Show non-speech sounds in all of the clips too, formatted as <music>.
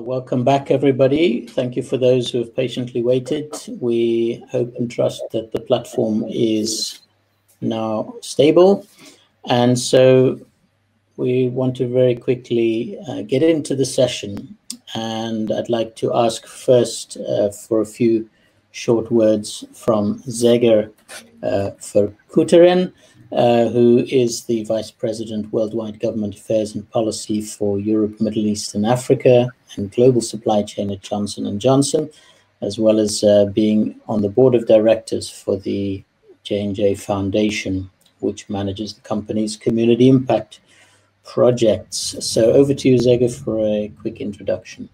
Welcome back, everybody. Thank you for those who have patiently waited. We hope and trust that the platform is now stable. And so we want to very quickly uh, get into the session. And I'd like to ask first uh, for a few short words from Zeger uh, Verkouteren, uh, who is the Vice President, Worldwide Government Affairs and Policy for Europe, Middle East and Africa and Global Supply Chain at Johnson & Johnson, as well as uh, being on the Board of Directors for the J&J Foundation, which manages the company's community impact projects. So over to you, Zeger, for a quick introduction.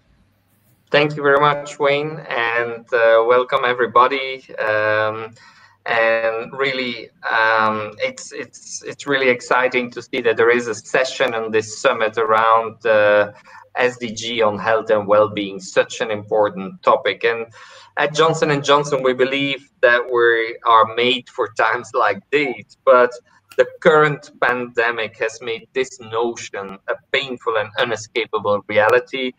Thank you very much, Wayne, and uh, welcome everybody. Um, and really um, it's it's it's really exciting to see that there is a session on this summit around uh, SDG on health and well-being, such an important topic. And at Johnson and Johnson, we believe that we are made for times like these, but the current pandemic has made this notion a painful and unescapable reality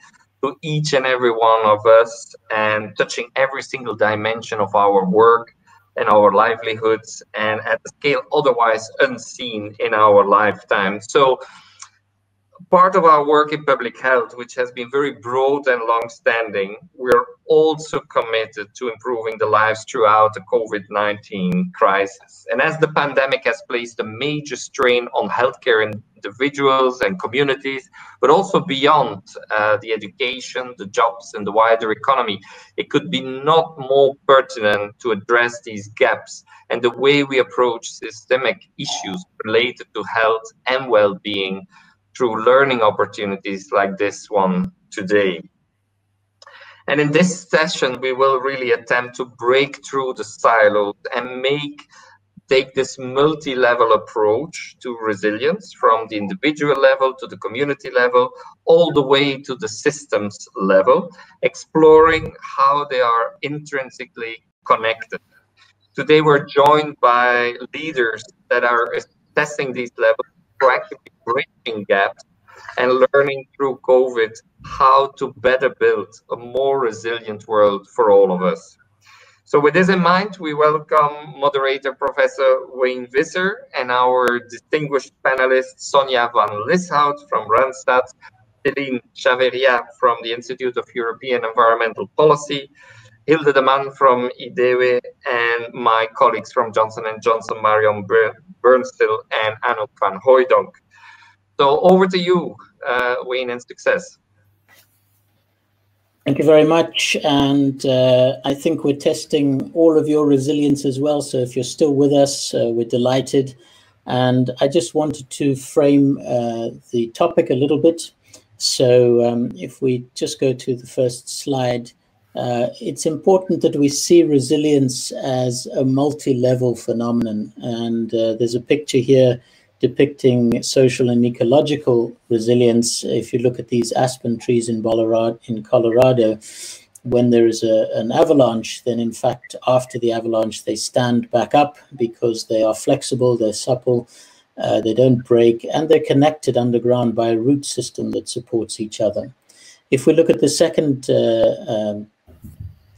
to each and every one of us and touching every single dimension of our work and our livelihoods and at a scale otherwise unseen in our lifetime. So part of our work in public health, which has been very broad and long-standing, we're also committed to improving the lives throughout the COVID-19 crisis. And as the pandemic has placed a major strain on healthcare individuals and communities, but also beyond uh, the education, the jobs, and the wider economy, it could be not more pertinent to address these gaps and the way we approach systemic issues related to health and well-being through learning opportunities like this one today. And in this session, we will really attempt to break through the silos and make take this multi-level approach to resilience from the individual level to the community level, all the way to the systems level, exploring how they are intrinsically connected. Today, we're joined by leaders that are assessing these levels, proactively bridging gaps, and learning through COVID how to better build a more resilient world for all of us. So with this in mind, we welcome moderator Professor Wayne Visser and our distinguished panelists Sonja van Lieshout from Randstad, Céline Charveriat from the Institute of European Environmental Policy, Hilde de Man from IDEWE, and my colleagues from Johnson & Johnson, Marion Bernstill and Anouk van Hooijdonk. So over to you, uh, Wayne, and success. Thank you very much. And uh, I think we're testing all of your resilience as well. So if you're still with us, uh, we're delighted. And I just wanted to frame uh, the topic a little bit. So um, if we just go to the first slide, uh, it's important that we see resilience as a multi-level phenomenon. And uh, there's a picture here depicting social and ecological resilience. If you look at these aspen trees in Colorado, in Colorado when there is a, an avalanche, then in fact, after the avalanche, they stand back up because they are flexible, they're supple, uh, they don't break, and they're connected underground by a root system that supports each other. If we look at the second uh, um,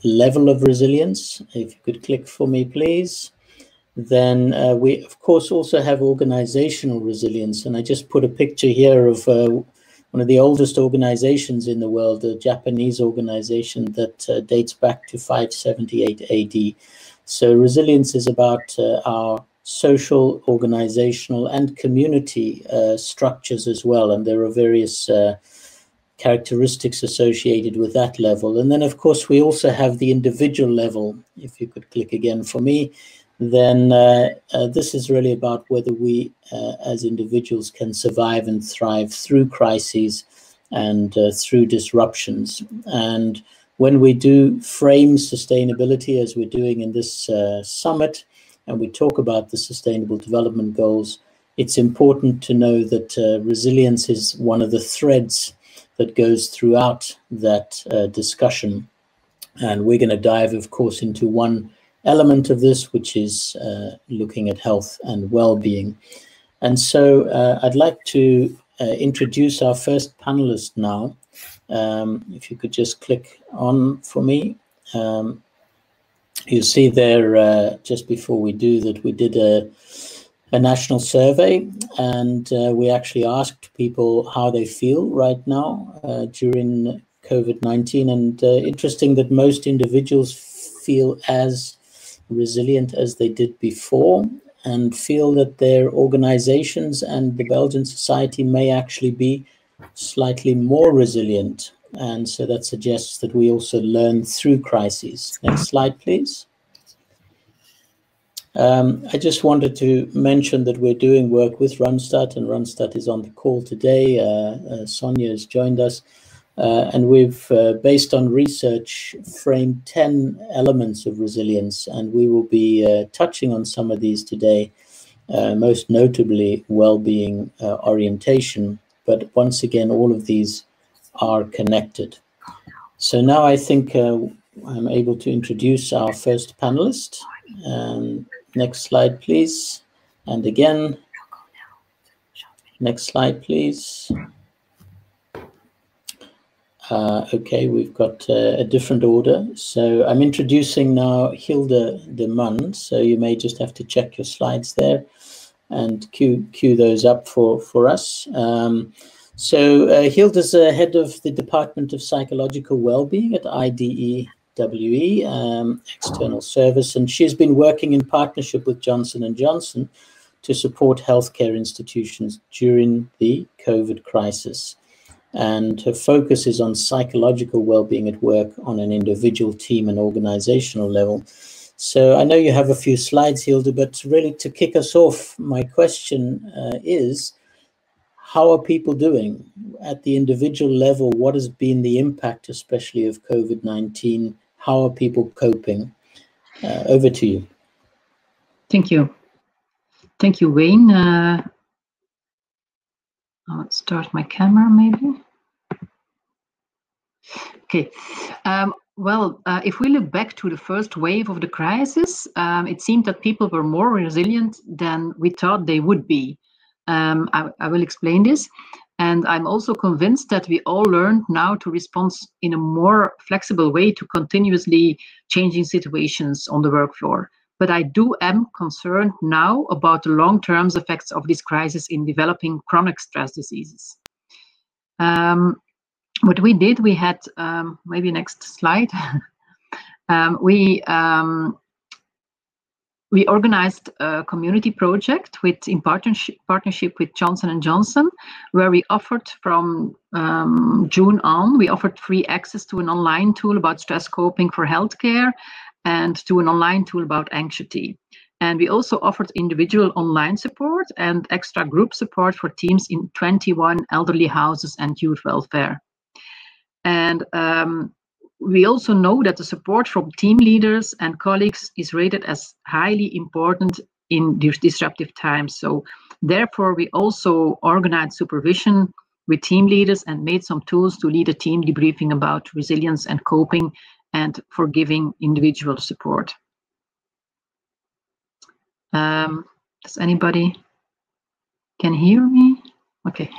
level of resilience, if you could click for me, please then uh, we, of course, also have organizational resilience. And I just put a picture here of uh, one of the oldest organizations in the world, a Japanese organization that uh, dates back to 578 AD. So resilience is about uh, our social, organizational, and community uh, structures as well. And there are various uh, characteristics associated with that level. And then, of course, we also have the individual level. If you could click again for me, then uh, uh, this is really about whether we uh, as individuals can survive and thrive through crises and uh, through disruptions. And when we do frame sustainability as we're doing in this uh, summit, and we talk about the Sustainable Development Goals, it's important to know that uh, resilience is one of the threads that goes throughout that discussion. And we're going to dive, of course, into one element of this, which is uh, looking at health and well-being. And so uh, I'd like to uh, introduce our first panelist now. Um, if you could just click on for me. Um, you see there, uh, just before we do that, we did a, a national survey and uh, we actually asked people how they feel right now uh, during COVID-19 and interesting that most individuals feel as resilient as they did before and feel that their organizations and the Belgian society may actually be slightly more resilient. And so that suggests that we also learn through crises. Next slide, please. Um, I just wanted to mention that we're doing work with Randstad, and Randstad is on the call today. Uh, uh, Sonia has joined us. Uh, and we've, uh, based on research, framed 10 elements of resilience, and we will be uh, touching on some of these today, uh, most notably well-being uh, orientation. But once again, all of these are connected. So now I think uh, I'm able to introduce our first panelist. Um, next slide, please. And again, next slide, please. Uh, okay, we've got uh, a different order. So I'm introducing now Hilde de Man. So you may just have to check your slides there and queue, queue those up for, for us. Um, so uh, Hilde is uh, head of the Department of Psychological Wellbeing at IDEWE, um, external service, and she's been working in partnership with Johnson & Johnson to support healthcare institutions during the COVID crisis and her focus is on psychological well-being at work on an individual team and organizational level. So i know you have a few slides Hilde but really to kick us off my question uh, is how are people doing? At the individual level what has been the impact especially of covid-19 how are people coping? Uh, over to you. Thank you. Thank you wayne. Uh, I'll start my camera maybe. Okay. Um, well, uh, if we look back to the first wave of the crisis, um, it seemed that people were more resilient than we thought they would be. Um, I, I, will explain this. And I'm also convinced that we all learned now to respond in a more flexible way to continuously changing situations on the work floor. But I do am concerned now about the long-term effects of this crisis in developing chronic stress diseases. Um, what we did, we had um, maybe next slide. <laughs> um, we um, we organized a community project with in partnership partnership with Johnson and Johnson, where we offered from um, June on, we offered free access to an online tool about stress coping for healthcare and to an online tool about anxiety. And we also offered individual online support and extra group support for teams in 21 elderly houses and youth welfare. And um, we also know that the support from team leaders and colleagues is rated as highly important in these disruptive times. So therefore, we also organized supervision with team leaders and made some tools to lead a team debriefing about resilience and coping and for giving individual support. Um, does anybody can hear me? Okay.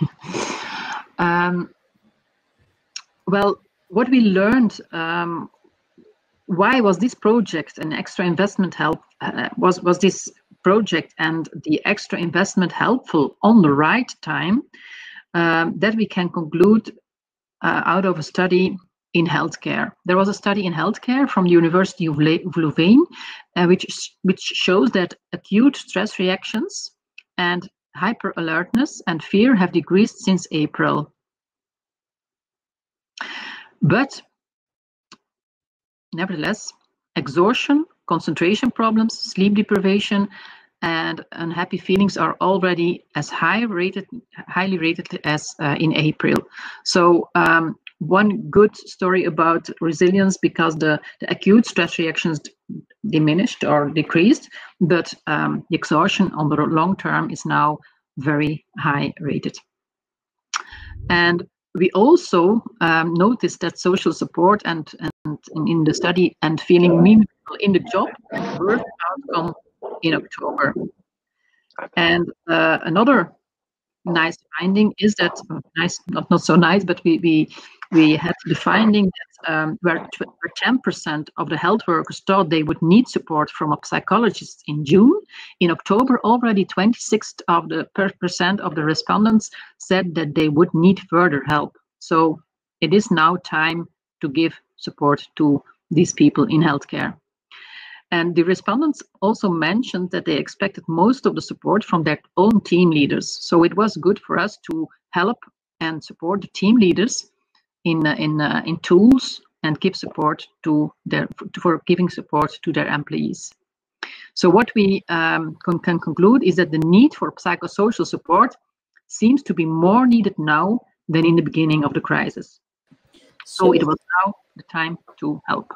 <laughs> um, well, what we learned, um, why was this project an extra investment help? Uh, was was this project and the extra investment helpful on the right time? Um, that we can conclude uh, out of a study in healthcare. There was a study in healthcare from the University of Louvain, uh, which which shows that acute stress reactions and hyper alertness and fear have decreased since April. But nevertheless, exhaustion, concentration problems, sleep deprivation, and unhappy feelings are already as high rated, highly rated as uh, in April. So um, one good story about resilience because the, the acute stress reactions diminished or decreased, but um, the exhaustion on the long term is now very high rated. And we also um, noticed that social support and, and, in the study and feeling meaningful in the job were outcome in October. And uh, another nice finding is that nice not not so nice but we we we had the finding that um, where 10% of the health workers thought they would need support from a psychologist in June, in October already 26 of the percent of the respondents said that they would need further help. So it is now time to give support to these people in healthcare. And the respondents also mentioned that they expected most of the support from their own team leaders. So it was good for us to help and support the team leaders in uh, in uh, in tools and give support to their for giving support to their employees. So what we um, can, can conclude is that the need for psychosocial support seems to be more needed now than in the beginning of the crisis. So, it was now the time to help.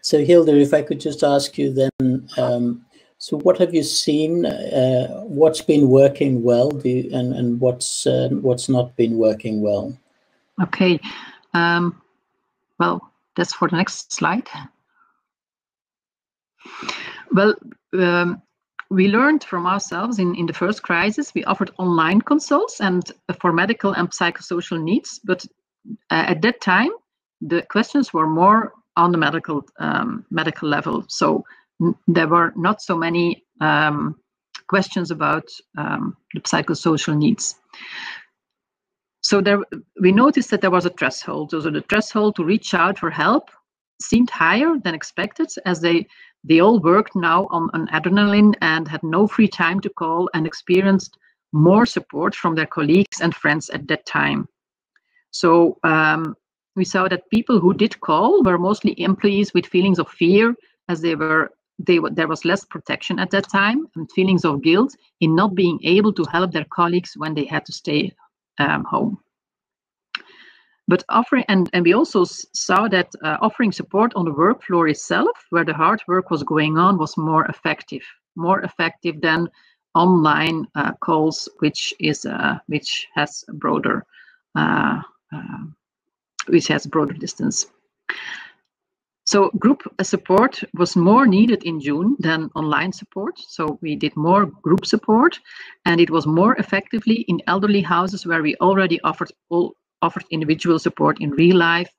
So Hilde, if I could just ask you then, um, so what have you seen? Uh, what's been working well, you, and and what's uh, what's not been working well? Okay, um, well, that's for the next slide. Well, um, we learned from ourselves in, in the first crisis, we offered online consults and uh, for medical and psychosocial needs, but uh, at that time, the questions were more on the medical um, medical level. So there were not so many um, questions about um, the psychosocial needs. So there, we noticed that there was a threshold. So the threshold to reach out for help seemed higher than expected, as they they all worked now on, adrenaline and had no free time to call and experienced more support from their colleagues and friends at that time. So um, we saw that people who did call were mostly employees with feelings of fear as they were they, there was less protection at that time and feelings of guilt in not being able to help their colleagues when they had to stay um, home. But offering, and, and we also saw that uh, offering support on the work floor itself, where the hard work was going on, was more effective, more effective than online uh, calls, which is uh, which has broader, uh, uh, which has broader distance. So group support was more needed in June than online support. So we did more group support and it was more effectively in elderly houses where we already offered all offered individual support in real life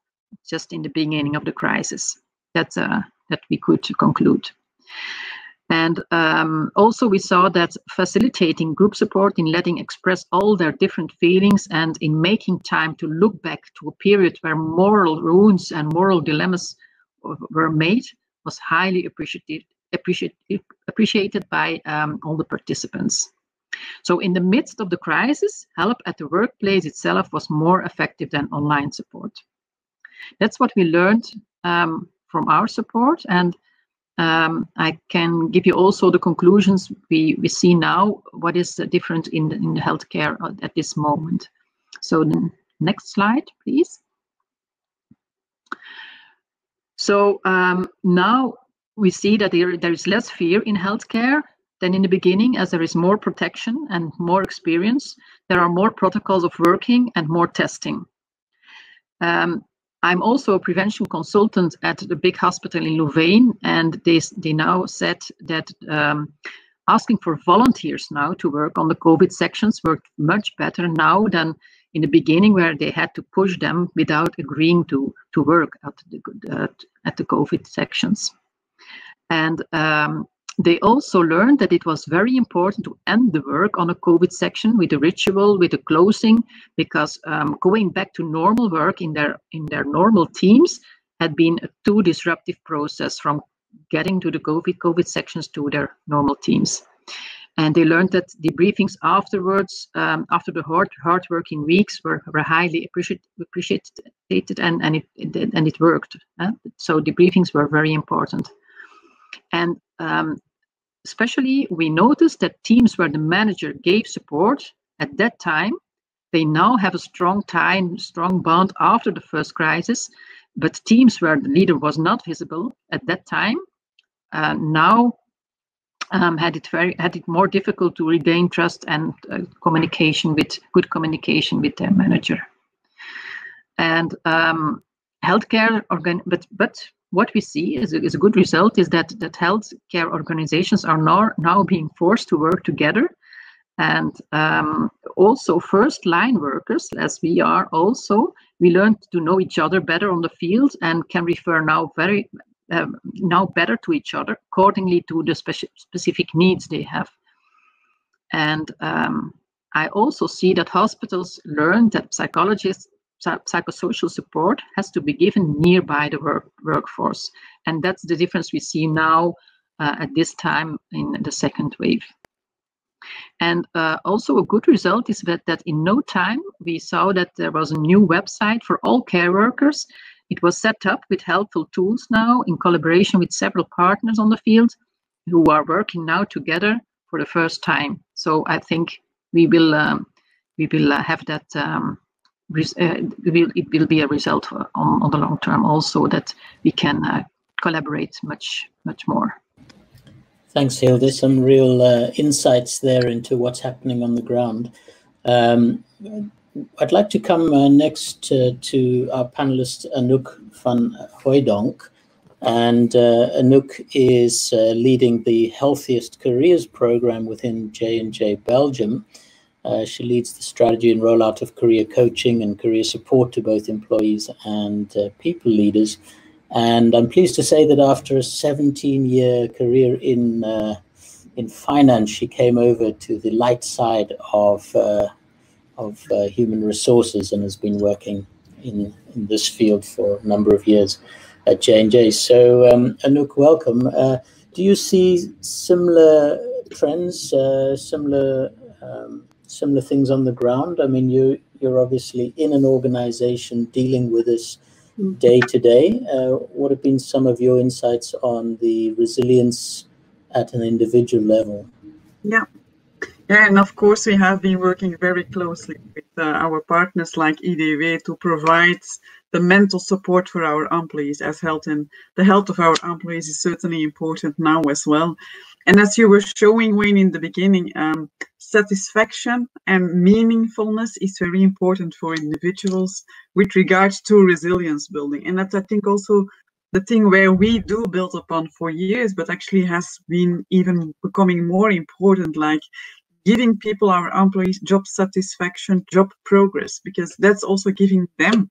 just in the beginning of the crisis. That's uh, that we could conclude. And um, also we saw that facilitating group support in letting express all their different feelings and in making time to look back to a period where moral ruins and moral dilemmas were made was highly appreciated, appreciated, appreciated by um, all the participants. So in the midst of the crisis, help at the workplace itself was more effective than online support. That's what we learned um, from our support. And um, I can give you also the conclusions we, we see now, what is different in in the healthcare at this moment. So the next slide, please. So um, now we see that there, there is less fear in healthcare than in the beginning as there is more protection and more experience. There are more protocols of working and more testing. Um, I'm also a prevention consultant at the big hospital in Louvain, and they, they now said that um, asking for volunteers now to work on the COVID sections worked much better now than in the beginning where they had to push them without agreeing to, to work at the, uh, at the COVID sections. And um, they also learned that it was very important to end the work on a COVID section with a ritual, with a closing, because um, going back to normal work in their in their normal teams had been a too disruptive process from getting to the COVID COVID sections to their normal teams. And they learned that the briefings afterwards, um, after the hard hard working weeks, were, were highly appreciated, appreciated and and it, it and it worked. So briefings were very important. And um, especially we noticed that teams where the manager gave support at that time, they now have a strong tie, strong bond after the first crisis. But teams where the leader was not visible at that time, uh, now um, had it very had it more difficult to regain trust and uh, communication with good communication with their manager. And um, healthcare organ, but but what we see is a, is a good result is that that healthcare organizations are now, now being forced to work together And um, also first line workers, as we are also, we learned to know each other better on the field and can refer now very um, now better to each other accordingly to the speci specific needs they have. And um, I also see that hospitals learn that psychologists psychosocial support has to be given nearby the work, workforce. And that's the difference we see now uh, at this time in the second wave. And uh, also a good result is that, that in no time we saw that there was a new website for all care workers. It was set up with helpful tools now in collaboration with several partners on the field who are working now together for the first time. So I think we will um, we will uh, have that um, uh, will, it will be a result on, on the long term also that we can uh, collaborate much much more. Thanks, Hilde. Some real uh, insights there into what's happening on the ground. Um, I'd like to come uh, next uh, to our panelist Anouk van Hooijdonk. And uh, Anouk is uh, leading the Healthiest Careers program within J&J Belgium. Uh, she leads the strategy and rollout of career coaching and career support to both employees and uh, people leaders. And I'm pleased to say that after a 17-year career in in finance, she came over to the light side of of uh, human resources and has been working in, in this field for a number of years at J&J. So, um, Anouk, welcome. Uh, do you see similar trends, similar um, similar things on the ground? I mean, you you're obviously in an organization dealing with this day to day. Uh, what have been some of your insights on the resilience at an individual level? Yeah. Yeah, and of course, we have been working very closely with uh, our partners like IDEWE to provide the mental support for our employees as health and the health of our employees is certainly important now as well. And as you were showing, Wayne, in the beginning, um, satisfaction and meaningfulness is very important for individuals with regards to resilience building. And that's, I think, also the thing where we do build upon for years, but actually has been even becoming more important, like giving people, our employees, job satisfaction, job progress, because that's also giving them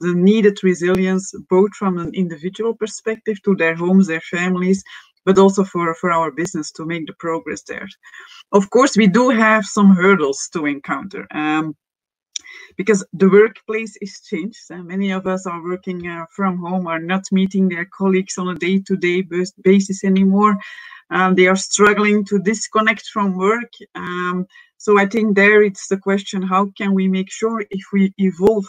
the needed resilience, both from an individual perspective to their homes, their families, but also for, for our business to make the progress there. Of course, we do have some hurdles to encounter. Um, because the workplace is changed. Many of us are working uh, from home, are not meeting their colleagues on a day-to-day -day basis anymore. Um, they are struggling to disconnect from work. Um, so I think there it's the question, how can we make sure if we evolve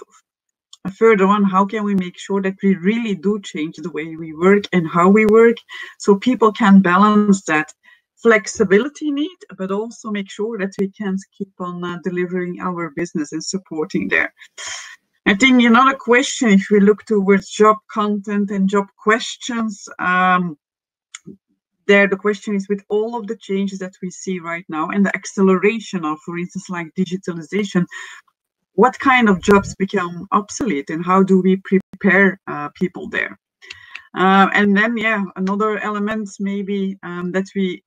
further on, how can we make sure that we really do change the way we work and how we work so people can balance that flexibility need, but also make sure that we can keep on uh, delivering our business and supporting there. I think another question, if we look towards job content and job questions, um, there the question is with all of the changes that we see right now and the acceleration of, for instance, like digitalization, what kind of jobs become obsolete and how do we prepare uh, people there? Uh, and then, yeah, another element maybe um, that we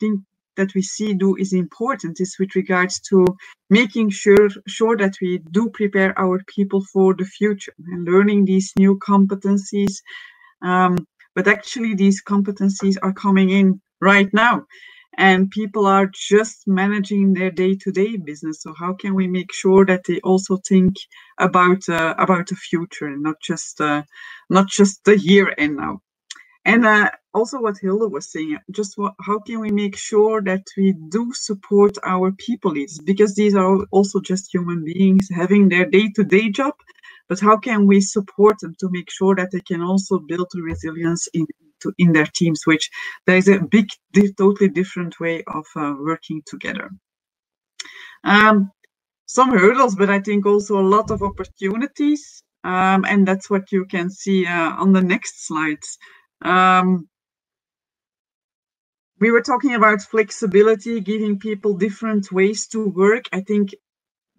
think that we see do is important is with regards to making sure sure that we do prepare our people for the future and learning these new competencies. Um, but actually, these competencies are coming in right now and people are just managing their day-to-day business. So how can we make sure that they also think about uh, about the future and not just uh, not just the here and now? And uh, also what Hilde was saying just what, how can we make sure that we do support our people leads because these are also just human beings having their day-to-day job but how can we support them to make sure that they can also build resilience in to, in their teams, which there is a big, totally different way of uh, working together. Um, some hurdles, but I think also a lot of opportunities. Um, and that's what you can see uh, on the next slides. Um, we were talking about flexibility, giving people different ways to work. I think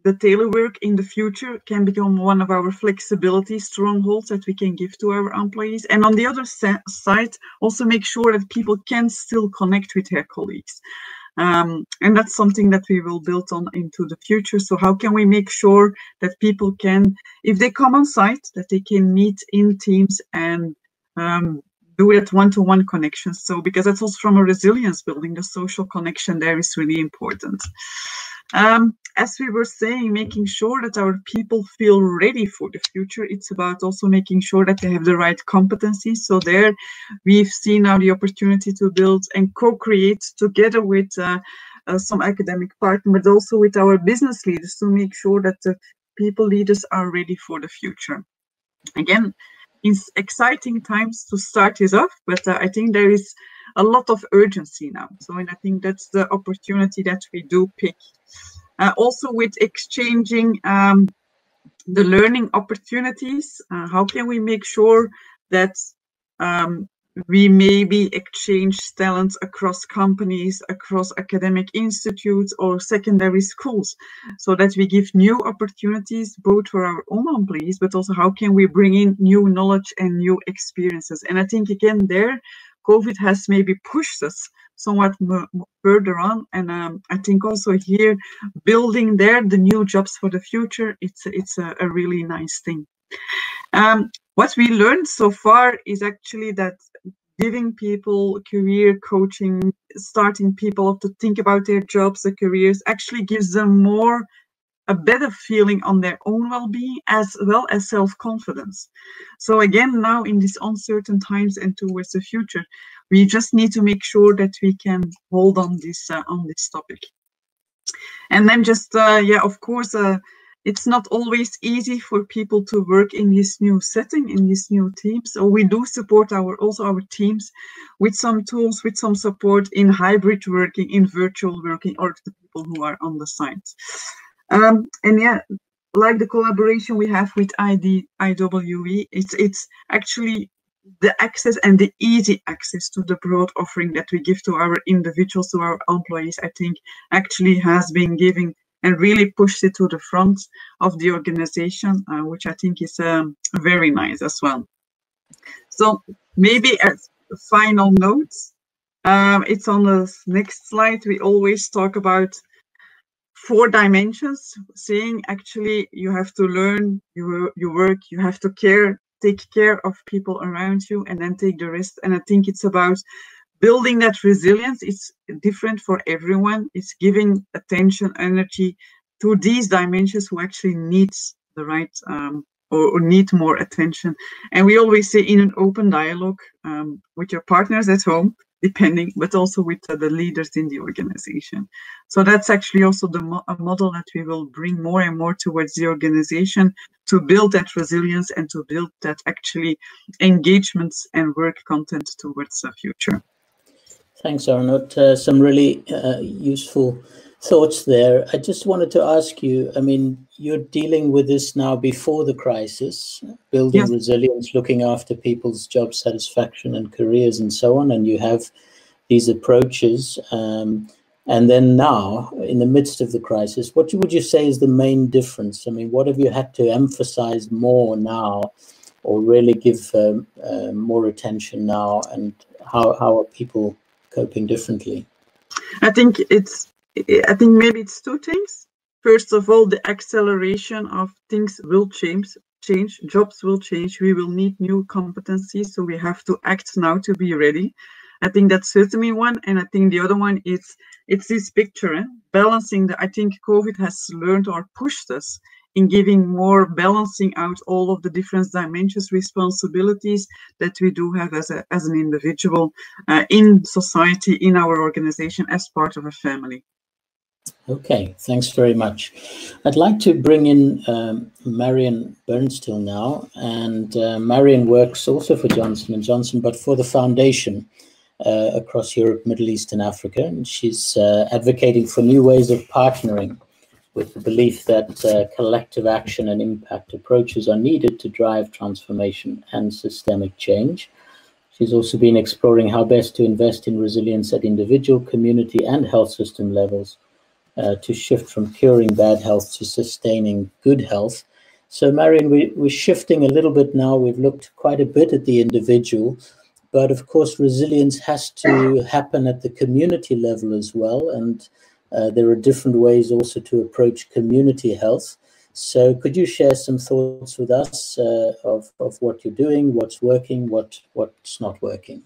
the telework in the future can become one of our flexibility strongholds that we can give to our employees. And on the other side, also make sure that people can still connect with their colleagues. Um, and that's something that we will build on into the future. So how can we make sure that people can, if they come on site, that they can meet in teams and um, do that one-to-one connection. So because that's also from a resilience building, the social connection there is really important. Um, as we were saying, making sure that our people feel ready for the future. It's about also making sure that they have the right competencies. So there, we've seen now the opportunity to build and co-create together with uh, uh, some academic partners, but also with our business leaders to make sure that the people leaders are ready for the future. Again, it's exciting times to start this off, but uh, I think there is a lot of urgency now. So, and I think that's the opportunity that we do pick. Uh, also with exchanging um, the learning opportunities, uh, how can we make sure that um, we maybe exchange talents across companies, across academic institutes or secondary schools, so that we give new opportunities both for our own employees, but also how can we bring in new knowledge and new experiences. And I think again there, COVID has maybe pushed us somewhat further on. And um, I think also here, building there the new jobs for the future, it's it's a, a really nice thing. Um, what we learned so far is actually that giving people career coaching, starting people to think about their jobs, their careers, actually gives them more a better feeling on their own well-being as well as self-confidence. So again, now in these uncertain times and towards the future, we just need to make sure that we can hold on this uh, on this topic. And then just uh, yeah, of course, uh, it's not always easy for people to work in this new setting, in this new team. So we do support our also our teams with some tools, with some support in hybrid working, in virtual working, or the people who are on the site. Um, and yeah, like the collaboration we have with ID IWE, it's it's actually the access and the easy access to the broad offering that we give to our individuals, to our employees, I think actually has been giving and really pushed it to the front of the organization, uh, which I think is um, very nice as well. So maybe as final notes, um, it's on the next slide. We always talk about four dimensions, saying actually you have to learn, you, you work, you have to care, take care of people around you, and then take the rest. And I think it's about building that resilience it's different for everyone. It's giving attention energy to these dimensions who actually needs the right um, or, or, need more attention. And we always say in an open dialogue um, with your partners at home depending but also with uh, the leaders in the organization. So that's actually also the mo a model that we will bring more and more towards the organization to build that resilience and to build that actually engagements and work content towards the future Thanks, Arnold. Uh, some really uh, useful thoughts there. I just wanted to ask you, I mean, you're dealing with this now before the crisis, building yes. resilience, looking after people's job satisfaction and careers and so on, and you have these approaches. Um, and then now, in the midst of the crisis, what would you say is the main difference? I mean, what have you had to emphasize more now or really give um, uh, more attention now? And how, how are people coping differently? I think it's, I think maybe it's two things. First of all, the acceleration of things will change, change, jobs will change. We will need new competencies, so we have to act now to be ready. I think that's certainly one, and I think the other one is it's this picture, eh? balancing the. I think COVID has learned or pushed us in giving more balancing out all of the different dimensions responsibilities that we do have as, a, as an individual uh, in society in our organization as part of a family. Okay thanks very much. I'd like to bring in um, marion bernstill now and uh, marion works also for johnson and johnson but for the foundation uh, across europe middle east and africa and she's uh, advocating for new ways of partnering with the belief that uh, collective action and impact approaches are needed to drive transformation and systemic change. She's also been exploring how best to invest in resilience at individual, community, and health system levels uh, to shift from curing bad health to sustaining good health. So, Marion, we, we're shifting a little bit now. We've looked quite a bit at the individual, but of course, resilience has to happen at the community level as well. And uh, there are different ways also to approach community health. So could you share some thoughts with us uh, of, of what you're doing, what's working, what what's not working?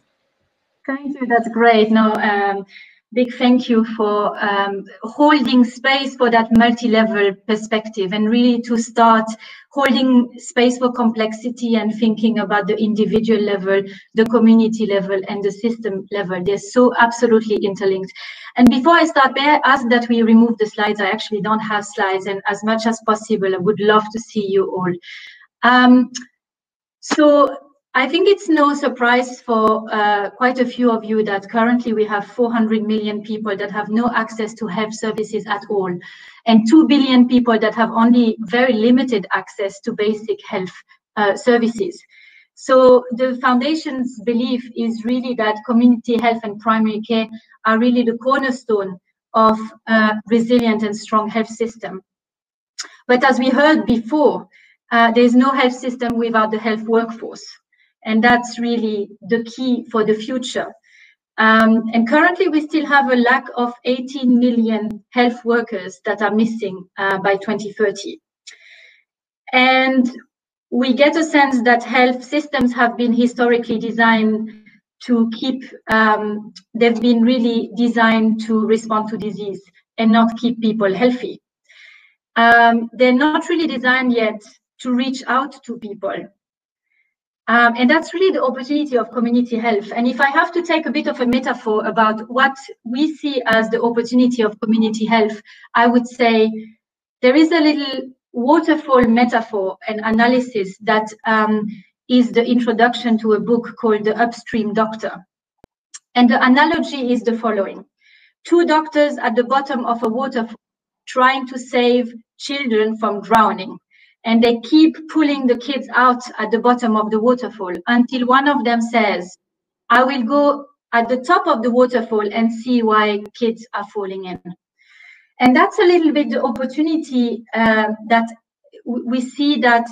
Thank you. That's great. No, um, big thank you for um, holding space for that multi-level perspective and really to start holding space for complexity and thinking about the individual level, the community level, and the system level. They're so absolutely interlinked. And before I start, may I ask that we remove the slides? I actually don't have slides, and as much as possible, I would love to see you all. Um, so I think it's no surprise for uh, quite a few of you that currently we have 400 million people that have no access to health services at all, and 2 billion people that have only very limited access to basic health uh, services. So the foundation's belief is really that community health and primary care are really the cornerstone of a resilient and strong health system. But as we heard before, uh, there's no health system without the health workforce. And that's really the key for the future. Um, and currently, we still have a lack of 18 million health workers that are missing uh, by 2030. And we get a sense that health systems have been historically designed to keep, um, they've been really designed to respond to disease and not keep people healthy. Um, they're not really designed yet to reach out to people um, and that's really the opportunity of community health. And if I have to take a bit of a metaphor about what we see as the opportunity of community health, I would say there is a little waterfall metaphor and analysis that um, is the introduction to a book called The Upstream Doctor. And the analogy is the following two doctors at the bottom of a waterfall trying to save children from drowning and they keep pulling the kids out at the bottom of the waterfall until one of them says, I will go at the top of the waterfall and see why kids are falling in. And that's a little bit the opportunity uh, that we see that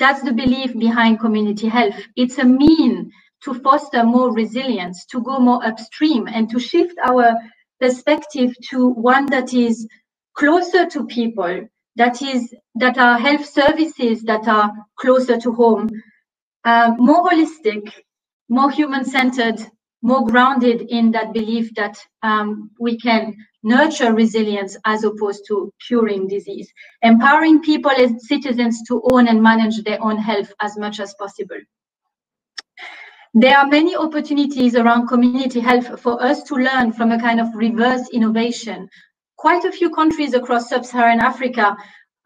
that's the belief behind community health. It's a mean to foster more resilience, to go more upstream, and to shift our perspective to one that is closer to people, that is that are health services that are closer to home, uh, more holistic, more human-centered, more grounded in that belief that um, we can nurture resilience as opposed to curing disease, empowering people as citizens to own and manage their own health as much as possible. There are many opportunities around community health for us to learn from a kind of reverse innovation quite a few countries across sub-Saharan Africa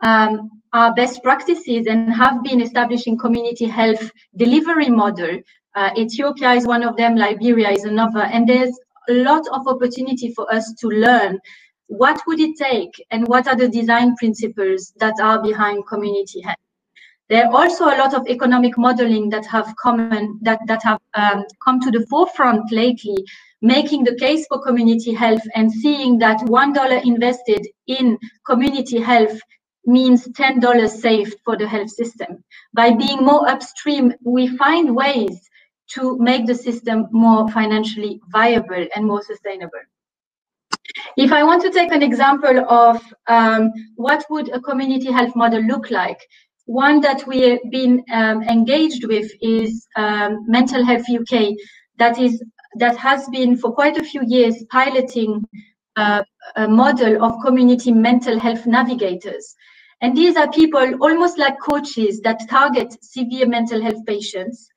um, are best practices and have been establishing community health delivery model. Uh, Ethiopia is one of them, Liberia is another, and there's a lot of opportunity for us to learn what would it take and what are the design principles that are behind community health. There are also a lot of economic modeling that have come that, that have um, come to the forefront lately making the case for community health and seeing that $1 invested in community health means $10 saved for the health system. By being more upstream, we find ways to make the system more financially viable and more sustainable. If I want to take an example of um, what would a community health model look like, one that we have been um, engaged with is um, Mental Health UK, that is that has been for quite a few years piloting uh, a model of community mental health navigators. And these are people almost like coaches that target severe mental health patients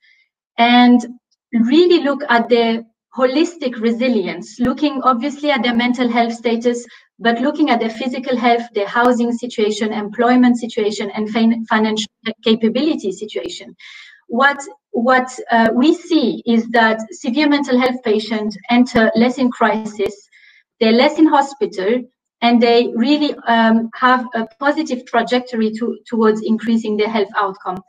and really look at their holistic resilience, looking obviously at their mental health status, but looking at their physical health, their housing situation, employment situation, and financial capability situation. What what uh, we see is that severe mental health patients enter less in crisis, they're less in hospital, and they really um, have a positive trajectory to, towards increasing their health outcome.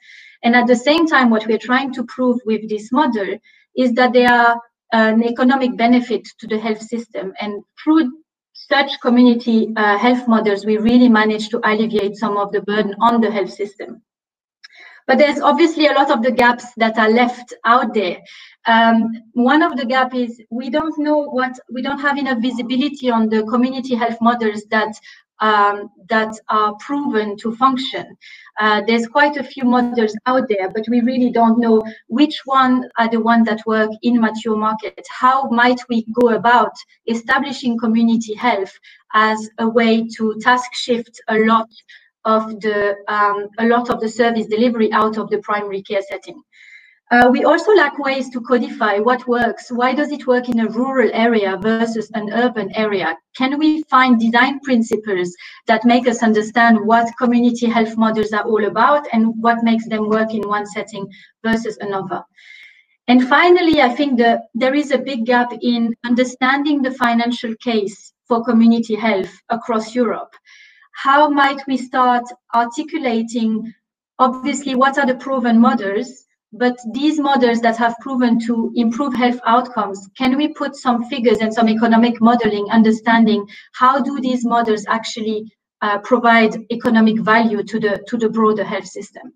And at the same time, what we're trying to prove with this model is that there are an economic benefit to the health system. And through such community uh, health models, we really manage to alleviate some of the burden on the health system. But there's obviously a lot of the gaps that are left out there. Um, one of the gap is we don't know what we don't have enough visibility on the community health models that um, that are proven to function. Uh, there's quite a few models out there, but we really don't know which one are the ones that work in mature markets. How might we go about establishing community health as a way to task shift a lot of the um, a lot of the service delivery out of the primary care setting? Uh, we also lack ways to codify what works. Why does it work in a rural area versus an urban area? Can we find design principles that make us understand what community health models are all about and what makes them work in one setting versus another? And finally, I think that there is a big gap in understanding the financial case for community health across Europe. How might we start articulating, obviously, what are the proven models but these models that have proven to improve health outcomes, can we put some figures and some economic modeling understanding how do these models actually uh, provide economic value to the, to the broader health system?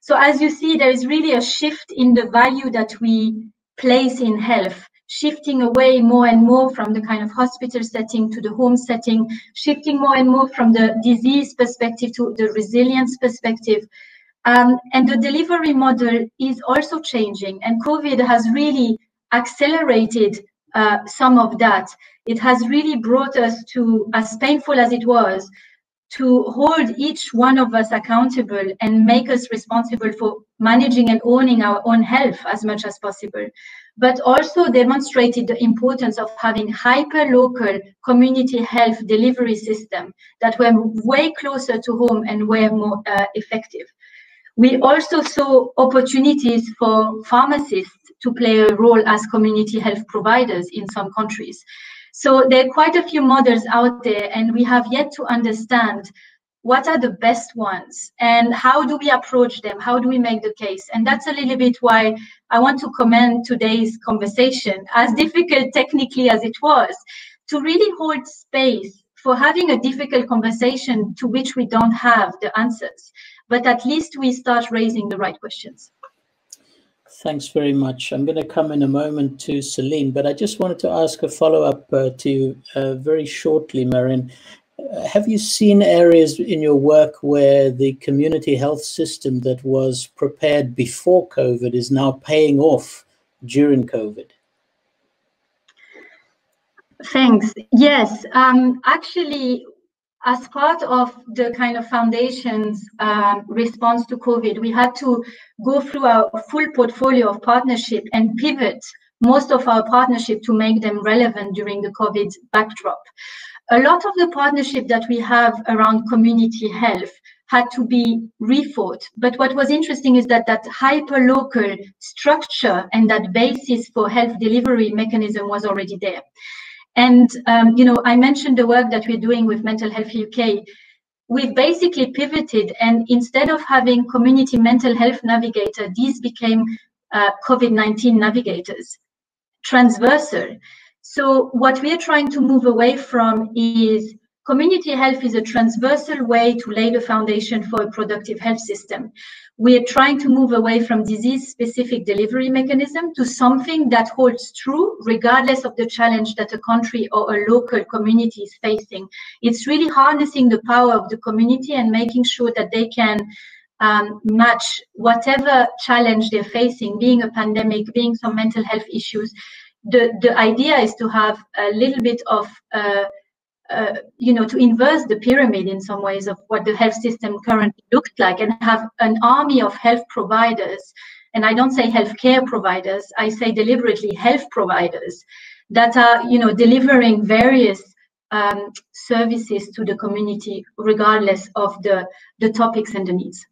So as you see, there is really a shift in the value that we place in health, shifting away more and more from the kind of hospital setting to the home setting, shifting more and more from the disease perspective to the resilience perspective, um, and the delivery model is also changing, and COVID has really accelerated uh, some of that. It has really brought us to, as painful as it was, to hold each one of us accountable and make us responsible for managing and owning our own health as much as possible, but also demonstrated the importance of having hyper-local community health delivery system that were way closer to home and were more uh, effective. We also saw opportunities for pharmacists to play a role as community health providers in some countries. So there are quite a few models out there, and we have yet to understand what are the best ones and how do we approach them? How do we make the case? And that's a little bit why I want to commend today's conversation, as difficult technically as it was, to really hold space for having a difficult conversation to which we don't have the answers but at least we start raising the right questions. Thanks very much. I'm going to come in a moment to Celine, but I just wanted to ask a follow-up uh, to you uh, very shortly, Marin. Have you seen areas in your work where the community health system that was prepared before COVID is now paying off during COVID? Thanks. Yes, um, actually, as part of the kind of foundation's um, response to COVID, we had to go through our full portfolio of partnership and pivot most of our partnership to make them relevant during the COVID backdrop. A lot of the partnership that we have around community health had to be rethought. But what was interesting is that that hyper-local structure and that basis for health delivery mechanism was already there. And, um, you know, I mentioned the work that we're doing with Mental Health UK. We've basically pivoted and instead of having community mental health navigator, these became uh, COVID-19 navigators, transversal. So what we're trying to move away from is community health is a transversal way to lay the foundation for a productive health system we are trying to move away from disease-specific delivery mechanism to something that holds true regardless of the challenge that a country or a local community is facing. It's really harnessing the power of the community and making sure that they can um, match whatever challenge they're facing, being a pandemic, being some mental health issues. The, the idea is to have a little bit of uh, uh, you know, to inverse the pyramid in some ways of what the health system currently looks like and have an army of health providers. And I don't say healthcare providers, I say deliberately health providers that are, you know, delivering various um, services to the community regardless of the, the topics and the needs.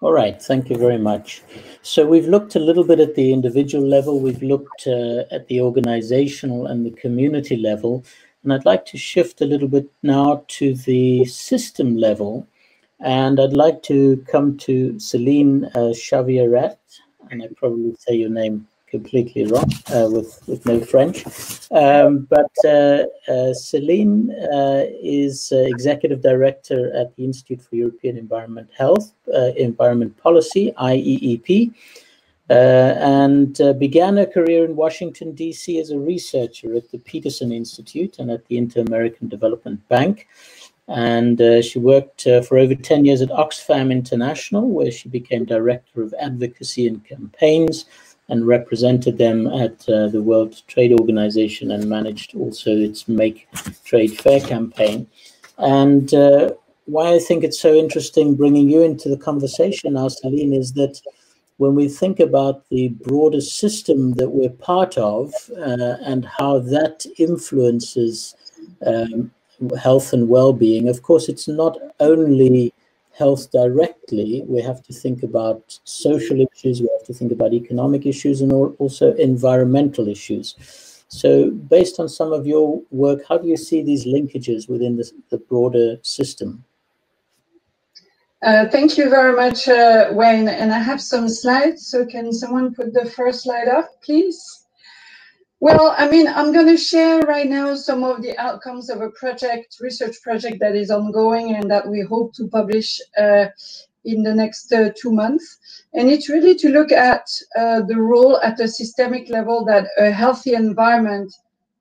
All right, thank you very much. So we've looked a little bit at the individual level, we've looked uh, at the organizational and the community level. And I'd like to shift a little bit now to the system level. And I'd like to come to Celine uh, and I probably say your name completely wrong uh, with, with no French. Um, but uh, uh, Celine uh, is uh, Executive Director at the Institute for European Environment Health, uh, Environment Policy, IEEP. and began her career in Washington, D.C. as a researcher at the Peterson Institute and at the Inter American Development Bank. And she worked for over 10 years at Oxfam International, where she became director of advocacy and campaigns and represented them at uh, the World Trade Organization and managed also its Make Trade Fair campaign. And uh, why I think it's so interesting bringing you into the conversation now, Celine, is that when we think about the broader system that we're part of uh, and how that influences um, health and well-being, of course, it's not only health directly. We have to think about social issues. We have to think about economic issues and also environmental issues. So, based on some of your work, how do you see these linkages within the, the broader system? Uh, thank you very much, uh, Wayne. And I have some slides. So can someone put the first slide up, please? Well, I mean, I'm going to share right now some of the outcomes of a project, research project that is ongoing and that we hope to publish uh, in the next uh, two months. And it's really to look at uh, the role at a systemic level that a healthy environment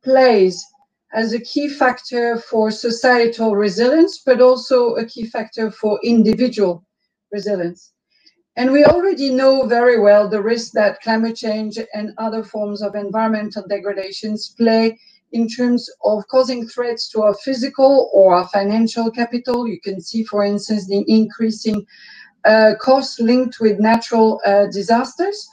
plays as a key factor for societal resilience, but also a key factor for individual resilience. And we already know very well the risk that climate change and other forms of environmental degradations play in terms of causing threats to our physical or our financial capital. You can see, for instance, the increasing uh, costs linked with natural uh, disasters.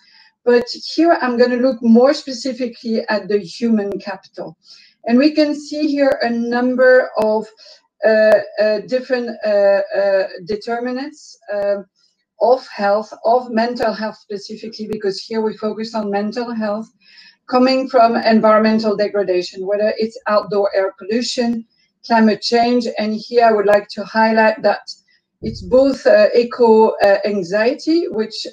But here I'm going to look more specifically at the human capital. And we can see here a number of uh, uh, different uh, uh determinants um, of health, of mental health specifically, because here we focus on mental health, coming from environmental degradation, whether it's outdoor air pollution, climate change. And here I would like to highlight that it's both uh, eco uh, anxiety, which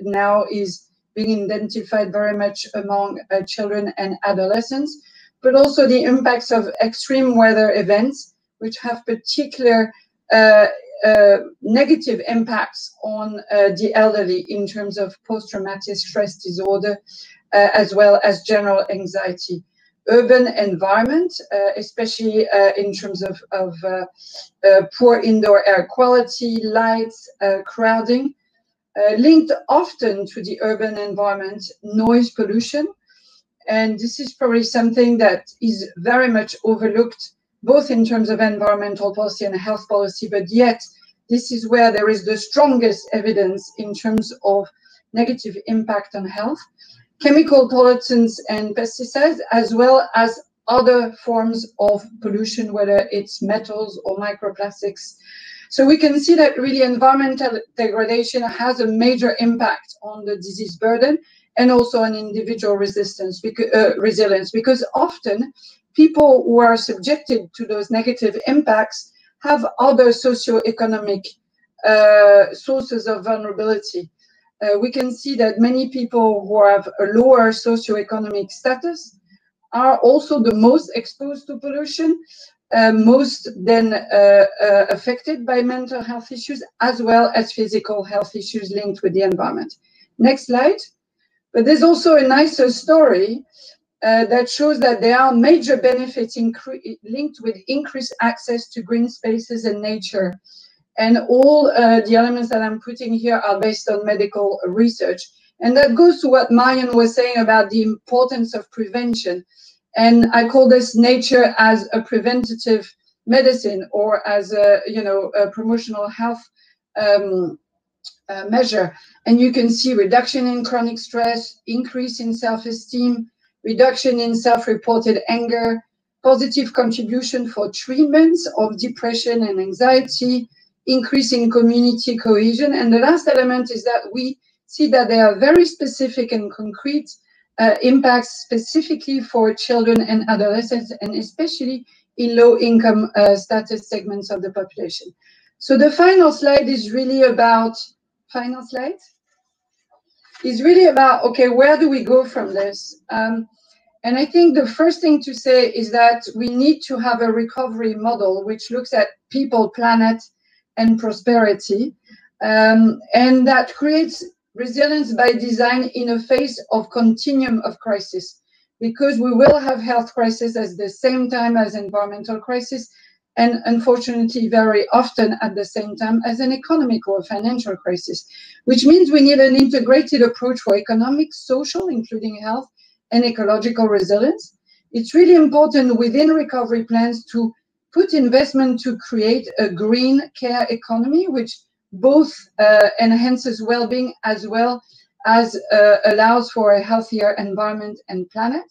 now is being identified very much among children and adolescents, but also the impacts of extreme weather events, which have particular uh, uh, negative impacts on uh, the elderly in terms of post-traumatic stress disorder, uh, as well as general anxiety. Urban environment, uh, especially uh, in terms of, of poor indoor air quality, lights, crowding, linked often to the urban environment, noise pollution, and this is probably something that is very much overlooked, both in terms of environmental policy and health policy, but yet this is where there is the strongest evidence in terms of negative impact on health. Chemical pollutants and pesticides, as well as other forms of pollution, whether it's metals or microplastics. So we can see that really environmental degradation has a major impact on the disease burden and also on individual resistance uh, resilience because often people who are subjected to those negative impacts have other socioeconomic uh, sources of vulnerability. Uh, we can see that many people who have a lower socioeconomic status are also the most exposed to pollution, uh, most then uh, uh, affected by mental health issues, as well as physical health issues linked with the environment. Next slide. But there's also a nicer story uh, that shows that there are major benefits linked with increased access to green spaces and nature. And all uh, the elements that I'm putting here are based on medical research. And that goes to what Marion was saying about the importance of prevention. And I call this nature as a preventative medicine or as a, you know, a promotional health um, uh, measure. And you can see reduction in chronic stress, increase in self-esteem, reduction in self-reported anger, positive contribution for treatments of depression and anxiety, increase in community cohesion. And the last element is that we see that there are very specific and concrete uh, impacts specifically for children and adolescents, and especially in low income uh, status segments of the population. So the final slide is really about final slide, is really about, okay, where do we go from this? Um, and I think the first thing to say is that we need to have a recovery model which looks at people, planet, and prosperity. Um, and that creates resilience by design in a phase of continuum of crisis, because we will have health crisis at the same time as environmental crisis, and unfortunately very often at the same time as an economic or financial crisis, which means we need an integrated approach for economic, social, including health, and ecological resilience. It's really important within recovery plans to put investment to create a green care economy, which both uh, enhances well-being as well as uh, allows for a healthier environment and planet.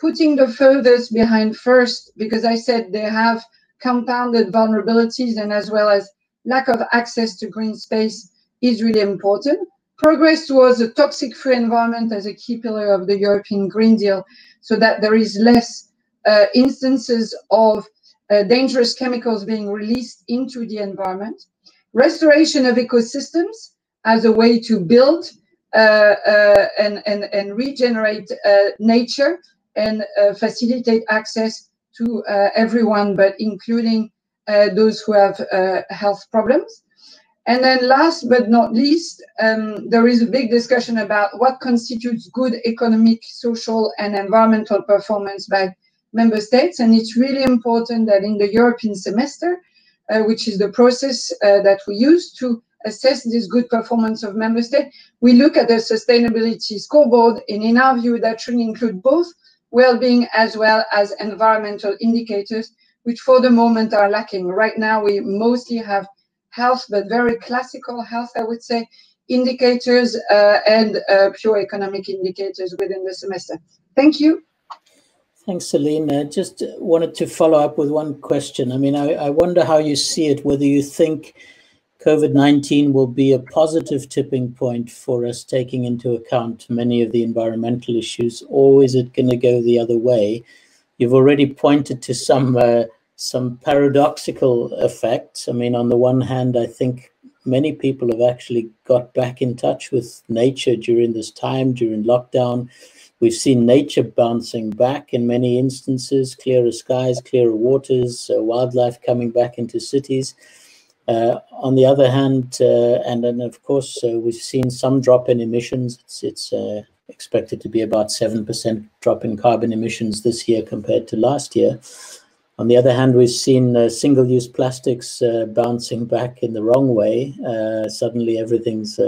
Putting the furthest behind first, because I said they have compounded vulnerabilities and as well as lack of access to green space is really important. Progress towards a toxic-free environment as a key pillar of the European Green Deal so that there is less uh, instances of uh, dangerous chemicals being released into the environment. Restoration of ecosystems as a way to build uh, uh and, and, and regenerate uh, nature and uh, facilitate access to uh, everyone, but including uh, those who have uh, health problems. And then last but not least, um, there is a big discussion about what constitutes good economic, social, and environmental performance by member states. And it's really important that in the European semester, uh, which is the process uh, that we use to assess this good performance of member states, we look at the sustainability scoreboard. And in our view, that should include both well-being as well as environmental indicators, which for the moment are lacking. Right now, we mostly have health, but very classical health, I would say, indicators uh, and uh, pure economic indicators within the semester. Thank you. Thanks, Celine. I just wanted to follow up with one question. I mean, I, I wonder how you see it, whether you think COVID 19 will be a positive tipping point for us, taking into account many of the environmental issues, or is it going to go the other way? You've already pointed to some uh, some paradoxical effects. I mean, on the one hand, I think many people have actually got back in touch with nature during this time, during lockdown. We've seen nature bouncing back in many instances, clearer skies, clearer waters, uh, wildlife coming back into cities. Uh, on the other hand, uh, and then of course uh, we've seen some drop in emissions. It's, it's uh, expected to be about seven percent drop in carbon emissions this year compared to last year. On the other hand, we've seen uh, single-use plastics uh, bouncing back in the wrong way. suddenly, everything's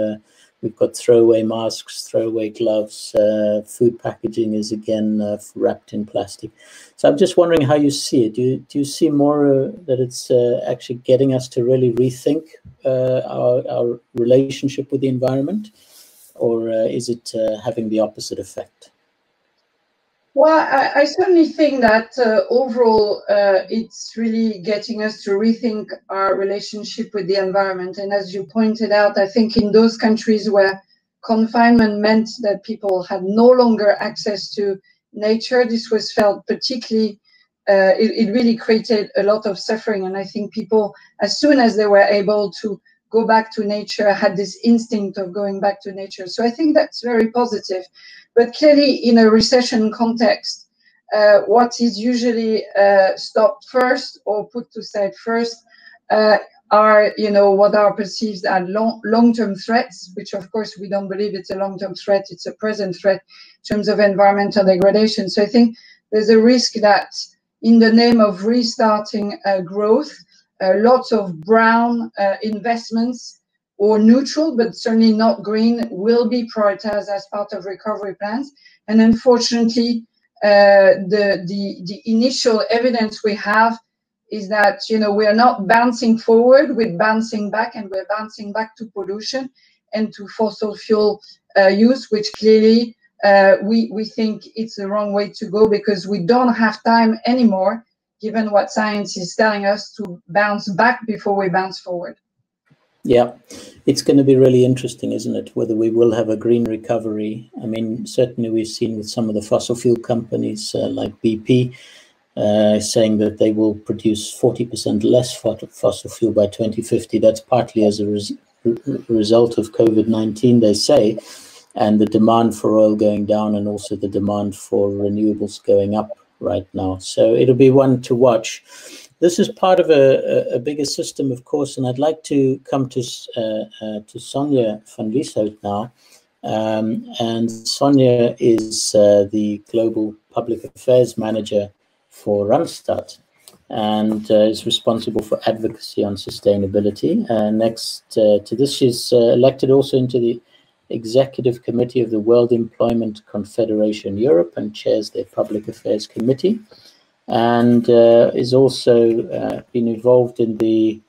We've got throwaway masks, throwaway gloves. Uh, food packaging is again uh, wrapped in plastic. So I'm just wondering how you see it. Do you, do you see more uh, that it's uh, actually getting us to really rethink uh, our, our relationship with the environment, or uh, is it having the opposite effect? Well, I, I certainly think that uh, overall uh, it's really getting us to rethink our relationship with the environment. And as you pointed out, I think in those countries where confinement meant that people had no longer access to nature, this was felt particularly, uh, it, it really created a lot of suffering. And I think people, as soon as they were able to go back to nature, had this instinct of going back to nature. So I think that's very positive. But clearly, in a recession context, uh, what is usually uh, stopped first or put to side first uh, are, you know, what are perceived as long, long-term threats, which of course we don't believe it's a long-term threat, it's a present threat in terms of environmental degradation. So I think there's a risk that in the name of restarting uh, growth, lots of brown uh, investments or neutral, but certainly not green, will be prioritized as part of recovery plans. And unfortunately, uh, the, the, the initial evidence we have is that you know we are not bouncing forward, we're bouncing back, and we're bouncing back to pollution and to fossil fuel uh, use, which clearly uh, we we think it's the wrong way to go because we don't have time anymore, given what science is telling us, to bounce back before we bounce forward. Yeah, it's going to be really interesting, isn't it? Whether we will have a green recovery. I mean, certainly we've seen with some of the fossil fuel companies uh, like BP uh, saying that they will produce 40% less fossil fuel by 2050. That's partly as a res result of COVID 19, they say, and the demand for oil going down and also the demand for renewables going up right now. So it'll be one to watch. this is part of a, a, bigger system, of course, and I'd like to come to uh, uh, to Sonia van Lieshout now. Um, and Sonia is uh, the Global Public Affairs Manager for Randstad and uh, is responsible for advocacy on sustainability. Uh, next uh, to this, she's elected also into the Executive Committee of the World Employment Confederation Europe and chairs their Public Affairs Committee and uh, is also uh, been involved in the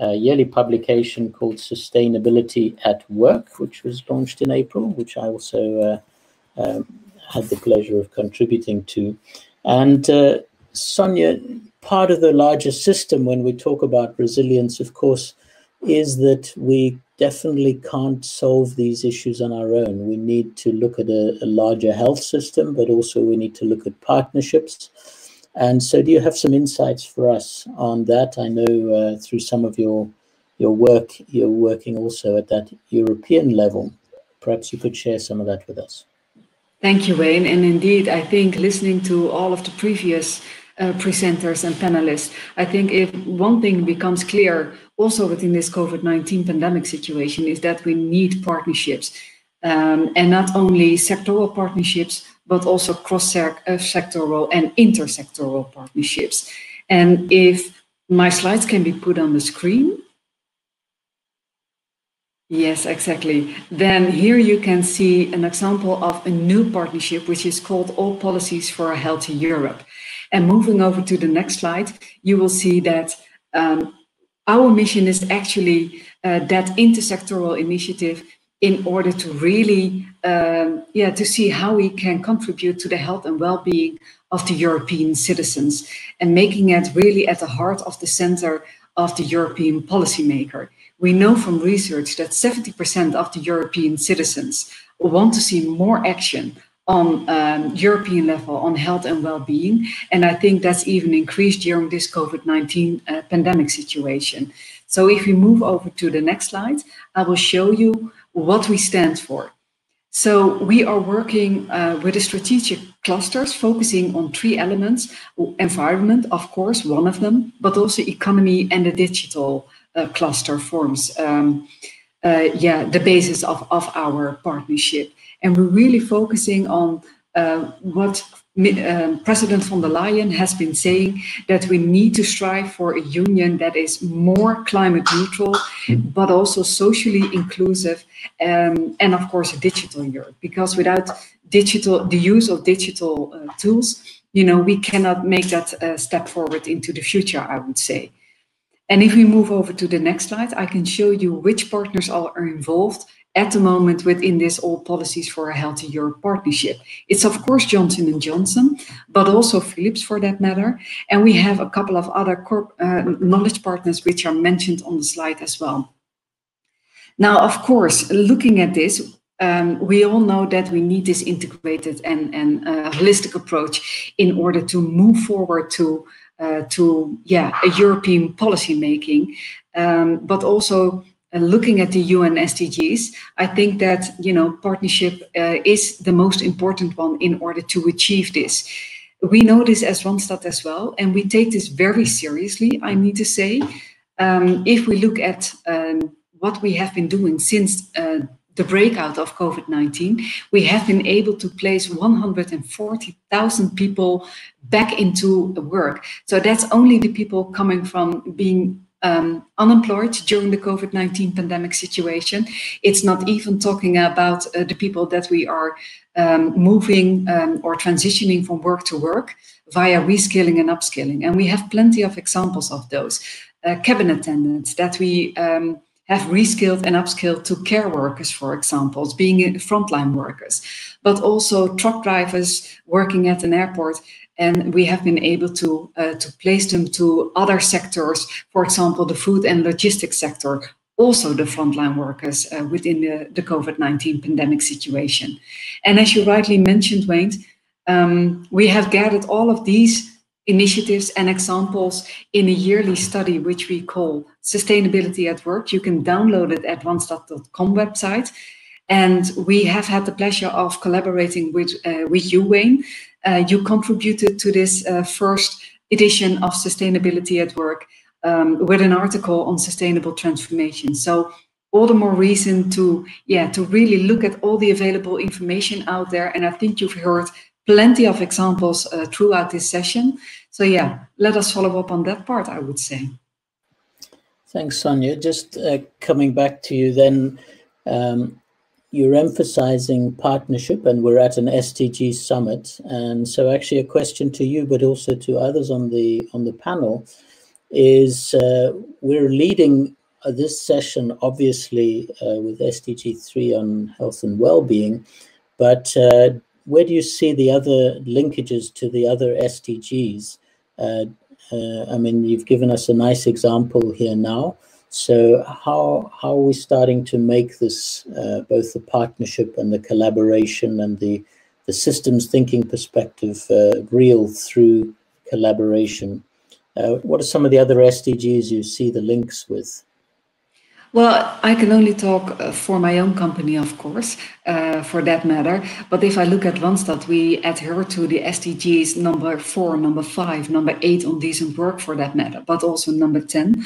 uh, yearly publication called Sustainability at Work, which was launched in April, which I also uh, um, had the pleasure of contributing to. And uh, Sonia, part of the larger system when we talk about resilience, of course, is that we definitely can't solve these issues on our own. We need to look at a, a larger health system, but also we need to look at partnerships and so, do you have some insights for us on that? I know uh, through some of your your work, you're working also at that European level. Perhaps you could share some of that with us. Thank you, Wayne. And indeed, I think listening to all of the previous uh, presenters and panelists, I think if one thing becomes clear also within this COVID 19 pandemic situation is that we need partnerships. Um, and not only sectoral partnerships, but also cross-sectoral and intersectoral partnerships. And if my slides can be put on the screen, Yes, exactly. Then here you can see an example of a new partnership, which is called All Policies for a Healthy Europe. And moving over to the next slide, you will see that um, our mission is actually uh, that intersectoral initiative in order to really, um, yeah, to see how we can contribute to the health and well-being of the European citizens and making it really at the heart of the center of the European policymaker. We know from research that 70% of the European citizens want to see more action on um, European level on health and well-being. And I think that's even increased during this COVID-19 uh, pandemic situation. So if we move over to the next slide, I will show you what we stand for. So we are working uh, with the strategic clusters, focusing on three elements: environment, of course, one of them, but also economy and the digital uh, cluster forms, um, uh, yeah, the basis of of our partnership. And we're really focusing on uh, what um, President von der Leyen has been saying that we need to strive for a union that is more climate neutral, but also socially inclusive, um, and of course a digital Europe. Because without digital, the use of digital uh, tools, you know, we cannot make that uh, step forward into the future. I would say. And if we move over to the next slide, I can show you which partners are involved at the moment within this all policies for a healthy Europe partnership. It's of course Johnson and Johnson, but also Philips for that matter. And we have a couple of other uh, knowledge partners which are mentioned on the slide as well. Now, of course, looking at this, um, we all know that we need this integrated and, and uh, holistic approach in order to move forward to uh, to yeah a European policy making, um, but also looking at the UN SDGs, I think that you know partnership uh, is the most important one in order to achieve this. We know this as Randstad as well, and we take this very seriously. I need to say, um, if we look at um, what we have been doing since uh, the breakout of COVID 19, we have been able to place 140,000 people back into work. So that's only the people coming from being um, unemployed during the COVID 19 pandemic situation. It's not even talking about uh, the people that we are um, moving um, or transitioning from work to work via reskilling and upskilling. And we have plenty of examples of those. Uh, cabin attendants that we um, have reskilled and upskilled to care workers, for example, being frontline workers, but also truck drivers working at an airport and we have been able to uh, to place them to other sectors, for example, the food and logistics sector, also the frontline workers uh, within the, the COVID-19 pandemic situation. And as you rightly mentioned, Wayne, um, we have gathered all of these initiatives and examples in a yearly study, which we call Sustainability at Work. You can download it at randstad.com website. And we have had the pleasure of collaborating with, uh, with you, Wayne, uh, you contributed to this uh, first edition of Sustainability at Work um, with an article on sustainable transformation. So all the more reason to yeah to really look at all the available information out there. And I think you've heard plenty of examples uh, throughout this session. So yeah, let us follow up on that part. I would say. Thanks, Sonia. Just uh, coming back to you then. Um, you're emphasizing partnership and we're at an SDG summit. And so actually a question to you, but also to others on the on the panel is uh, we're leading uh, this session obviously uh, with SDG 3 on health and well-being, but uh, where do you see the other linkages to the other SDGs? Uh, uh, I mean, you've given us a nice example here now, so how how are we starting to make this uh, both the partnership and the collaboration and the the systems thinking perspective uh, real through collaboration? Uh, what are some of the other SDGs you see the links with? Well, I can only talk uh, for my own company, of course, uh, for that matter. But if I look at Randstad, we adhere to the SDGs number four, number five, number eight on decent work for that matter, but also number 10.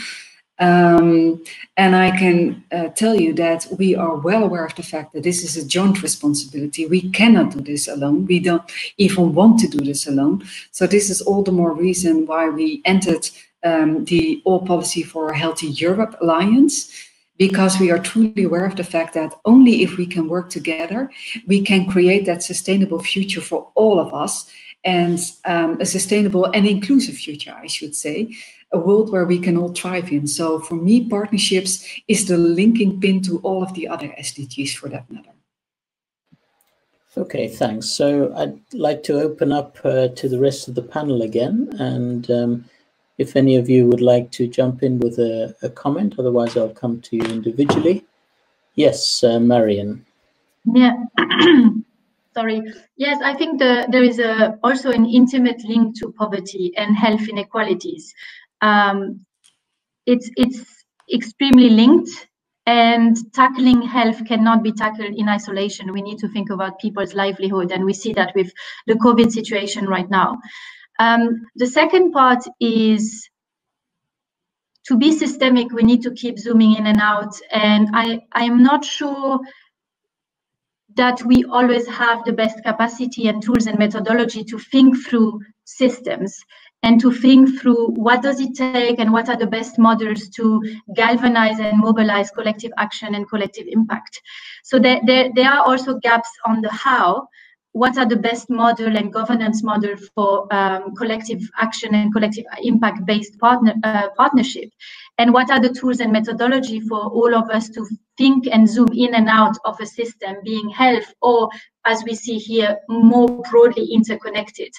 Um, and I can uh, tell you that we are well aware of the fact that this is a joint responsibility. We cannot do this alone. We don't even want to do this alone. So this is all the more reason why we entered um, the All Policy for a Healthy Europe Alliance, because we are truly aware of the fact that only if we can work together, we can create that sustainable future for all of us and um, a sustainable and inclusive future, I should say a world where we can all thrive in. So for me, partnerships is the linking pin to all of the other SDGs for that matter. Okay, thanks. So I'd like to open up uh, to the rest of the panel again. And um, if any of you would like to jump in with a, a comment, otherwise I'll come to you individually. Yes, uh, Marion. Yeah. <clears throat> Sorry. Yes, I think the, there is a, also an intimate link to poverty and health inequalities um, it's it's extremely linked and tackling health cannot be tackled in isolation we need to think about people's livelihood and we see that with the covid situation right now um, the second part is to be systemic we need to keep zooming in and out and i i'm not sure that we always have the best capacity and tools and methodology to think through systems and to think through what does it take and what are the best models to galvanize and mobilize collective action and collective impact. So there, there, there are also gaps on the how, what are the best model and governance model for um, collective action and collective impact based partner, uh, partnership and what are the tools and methodology for all of us to think and zoom in and out of a system being health or as we see here more broadly interconnected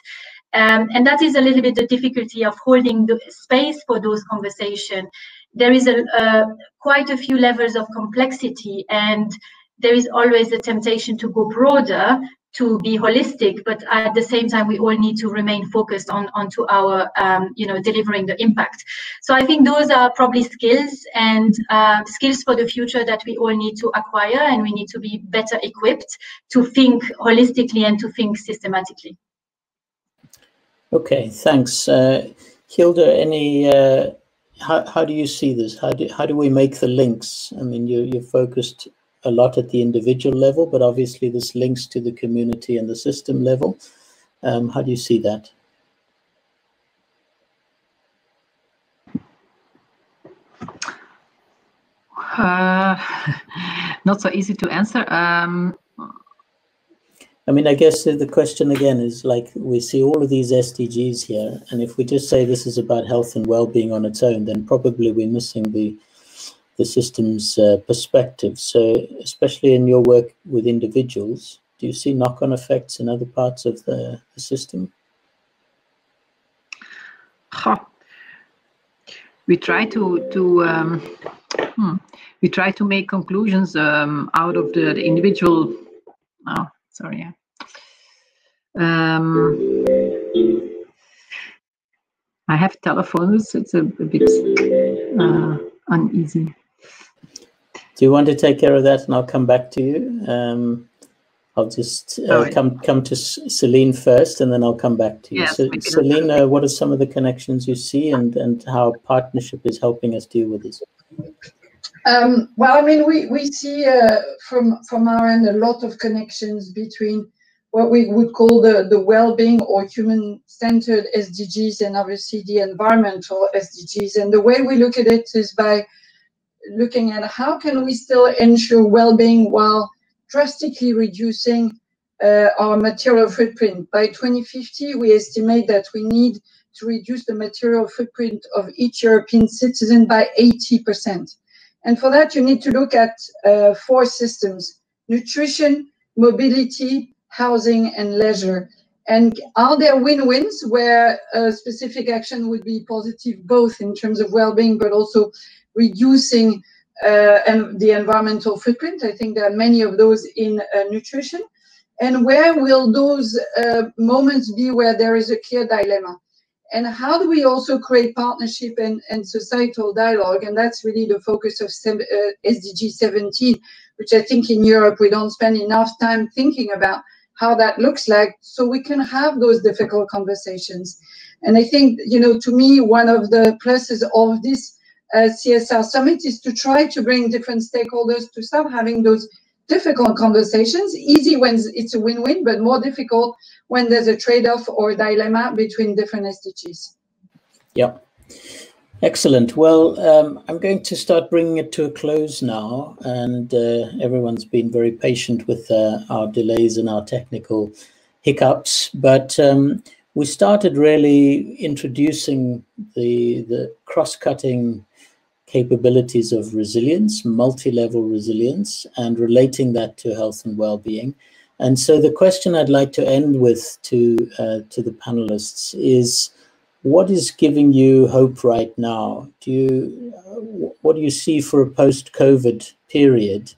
um, and that is a little bit the difficulty of holding the space for those conversations. There is a, uh, quite a few levels of complexity, and there is always a temptation to go broader to be holistic but at the same time we all need to remain focused on onto our um, you know delivering the impact so i think those are probably skills and uh, skills for the future that we all need to acquire and we need to be better equipped to think holistically and to think systematically Okay, thanks. Uh, Hilde, any, uh, how, how do you see this? How do, how do we make the links? I mean, you, you're focused a lot at the individual level, but obviously this links to the community and the system level. Um, how do you see that? Uh, <laughs> not so easy to answer. Um, I mean, I guess the question again is like we see all of these SDGs here, and if we just say this is about health and well-being on its own, then probably we're missing the the system's uh, perspective. So, especially in your work with individuals, do you see knock-on effects in other parts of the, the system? We try to to um, hmm, we try to make conclusions um, out of the, the individual. Oh, sorry. Yeah. Um, I have telephones. It's a, a bit uh, uneasy. Do you want to take care of that and I'll come back to you? Um, I'll just uh, oh, come come to Celine first, and then I'll come back to you. Yes, so, Celine, uh, what are some of the connections you see, and and how partnership is helping us deal with this? Um, well, I mean, we we see uh, from from our end a lot of connections between what we would call the the well-being or human-centered SDGs, and obviously the environmental SDGs. And the way we look at it is by looking at how can we still ensure well-being while drastically reducing uh, our material footprint. By 2050, we estimate that we need to reduce the material footprint of each European citizen by 80%. And for that, you need to look at uh, four systems, nutrition, mobility, housing, and leisure. And are there win-wins where a specific action would be positive both in terms of well-being, but also reducing uh, and the environmental footprint. I think there are many of those in uh, nutrition. And where will those uh, moments be where there is a clear dilemma? And how do we also create partnership and, and societal dialogue? And that's really the focus of SDG 17, which I think in Europe we don't spend enough time thinking about how that looks like so we can have those difficult conversations. And I think, you know, to me, one of the pluses of this uh, CSR summit is to try to bring different stakeholders to start having those difficult conversations. Easy when it's a win-win, but more difficult when there's a trade-off or dilemma between different SDGs. Yeah. Excellent. Well, um, I'm going to start bringing it to a close now, and uh, everyone's been very patient with uh, our delays and our technical hiccups. But um, we started really introducing the the cross-cutting capabilities of resilience, multi-level resilience, and relating that to health and well-being. And so the question I'd like to end with to uh, to the panelists is, what is giving you hope right now? Do you uh, what do you see for a post-COVID period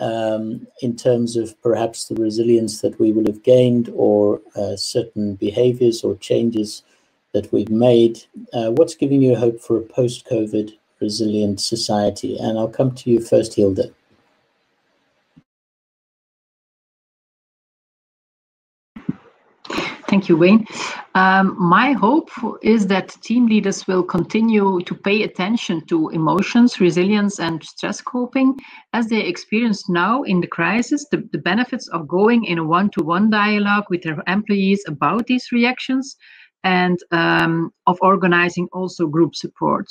um, in terms of perhaps the resilience that we will have gained, or uh, certain behaviors or changes that we've made? Uh, what's giving you hope for a post-COVID resilient society. And I'll come to you first, Hilde. Thank you, Wayne. Um, my hope is that team leaders will continue to pay attention to emotions, resilience, and stress coping as they experience now in the crisis the, the benefits of going in a one to one dialogue with their employees about these reactions and um, of organizing also group support.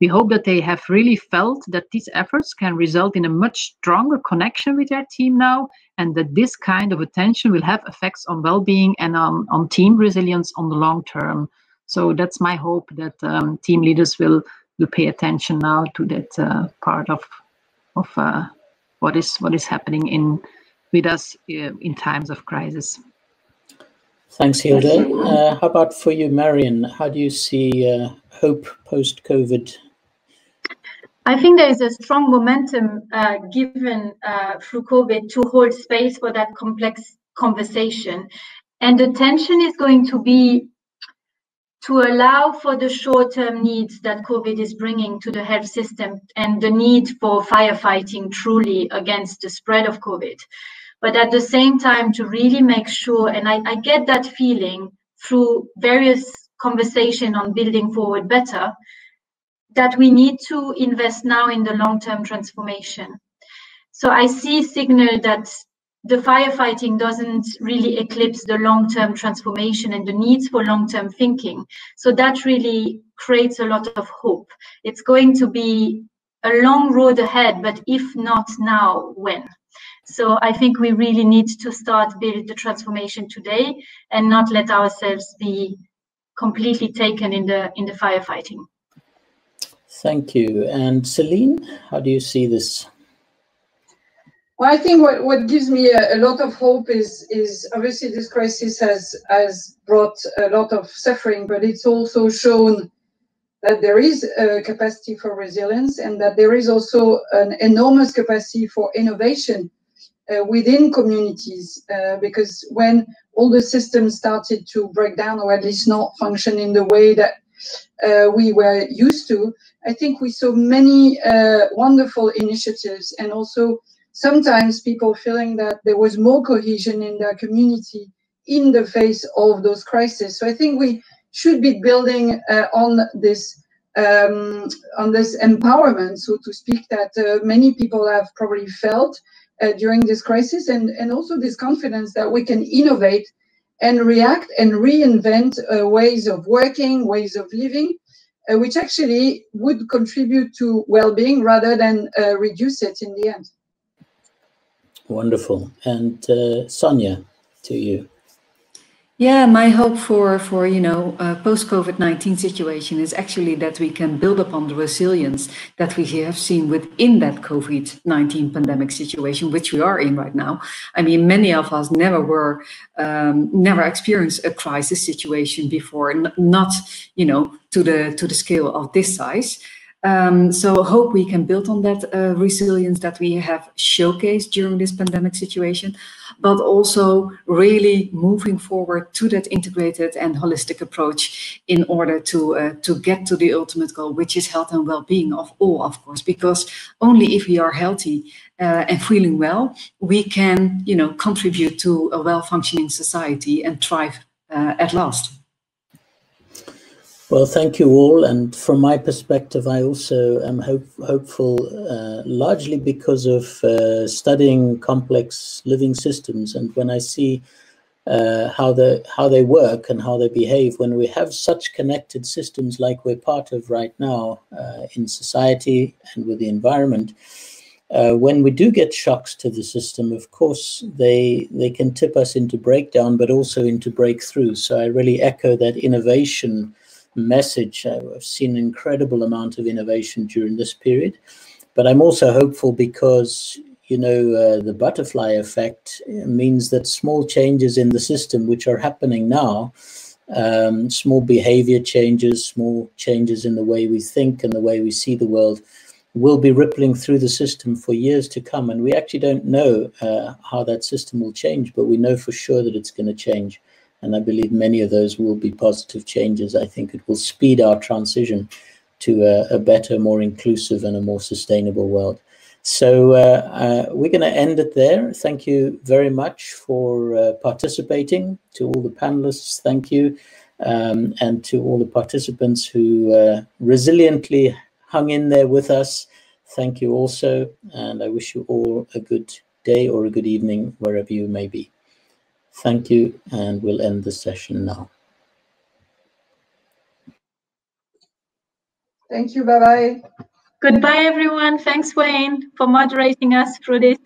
We hope that they have really felt that these efforts can result in a much stronger connection with their team now, and that this kind of attention will have effects on well-being and on, on team resilience on the long term. So that's my hope that um, team leaders will will pay attention now to that uh, part of of uh, what is what is happening in with us uh, in times of crisis. Thanks, Hilde. Uh, how about for you, Marion? How do you see uh, hope post-COVID? I think there is a strong momentum uh, given uh, through COVID to hold space for that complex conversation. And the tension is going to be to allow for the short-term needs that COVID is bringing to the health system and the need for firefighting truly against the spread of COVID but at the same time to really make sure and I, I get that feeling through various conversation on building forward better that we need to invest now in the long-term transformation. So i see signal that the firefighting doesn't really eclipse the long-term transformation and the needs for long-term thinking. So that really creates a lot of hope. It's going to be a long road ahead but if not now when so I think we really need to start build the transformation today and not let ourselves be completely taken in the in the firefighting. Thank you. And Celine, how do you see this? Well, I think what, what gives me a, a, lot of hope is is obviously this crisis has has brought a lot of suffering, but it's also shown that there is a capacity for resilience and that there is also an enormous capacity for innovation uh, within communities uh, because when all the systems started to break down or at least not function in the way that uh, we were used to, I think we saw many uh, wonderful initiatives and also sometimes people feeling that there was more cohesion in their community in the face of those crises. So I think we should be building uh, on this um, on this empowerment, so to speak, that uh, many people have probably felt uh, during this crisis, and and also this confidence that we can innovate and react and reinvent uh, ways of working, ways of living, uh, which actually would contribute to well-being rather than uh, reduce it in the end. Wonderful. And uh, Sonia, to you. Yeah, my hope for for you know uh, post COVID nineteen situation is actually that we can build upon the resilience that we have seen within that COVID nineteen pandemic situation, which we are in right now. I mean, many of us never were, um, never experienced a crisis situation before, not you know to the to the scale of this size. Um, so hope we can build on that uh, resilience that we have showcased during this pandemic situation, but also really moving forward to that integrated and holistic approach in order to uh, to get to the ultimate goal, which is health and well-being of all, of course, because only if we are healthy uh, and feeling well, we can, you know, contribute to a well-functioning society and thrive uh, at last. Well, thank you all. And from my perspective, I also am hope, hopeful, uh, largely because of uh, studying complex living systems. And when I see uh, how the how they work and how they behave, when we have such connected systems like we're part of right now uh, in society and with the environment, uh, when we do get shocks to the system, of course, they they can tip us into breakdown, but also into breakthrough. So I really echo that innovation message. Uh, I've seen an incredible amount of innovation during this period, but I'm also hopeful because you know uh, the butterfly effect means that small changes in the system, which are happening now, um, small behavior changes, small changes in the way we think and the way we see the world, will be rippling through the system for years to come. And we actually don't know uh, how that system will change, but we know for sure that it's going to change. And I believe many of those will be positive changes. I think it will speed our transition to a, a better, more inclusive and a more sustainable world. So uh, uh, we're going to end it there. Thank you very much for uh, participating. To all the panelists, thank you. Um, and to all the participants who uh, resiliently hung in there with us, thank you also. And I wish you all a good day or a good evening, wherever you may be. Thank you, and we'll end the session now. Thank you. Bye-bye. Goodbye, everyone. Thanks, Wayne, for moderating us through this.